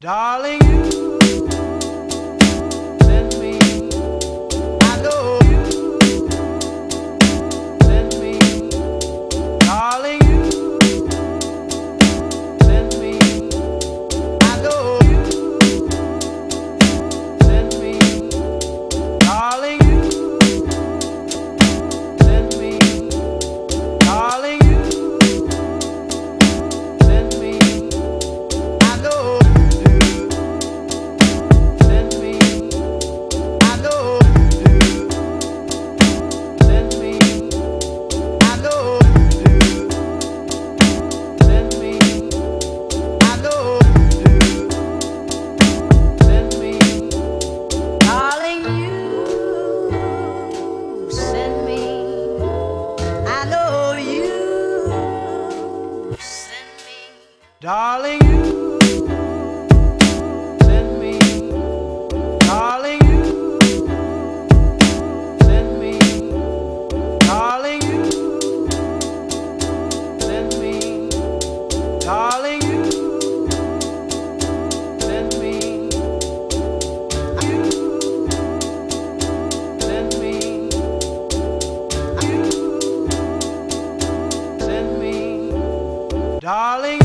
Darling, you. Darling, you send me. Darling, you send me. Darling, you send me. Darling, you send me. You send me. You send me. Darling.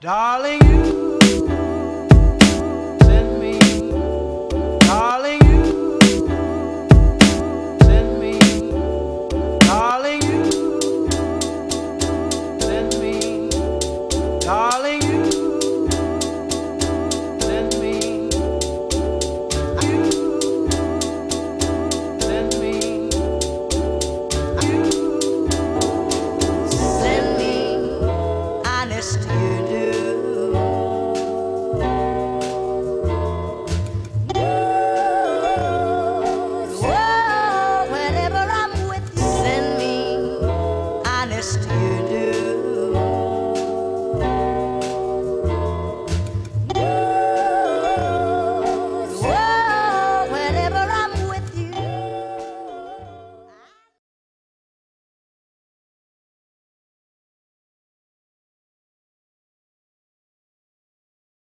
Darling, you.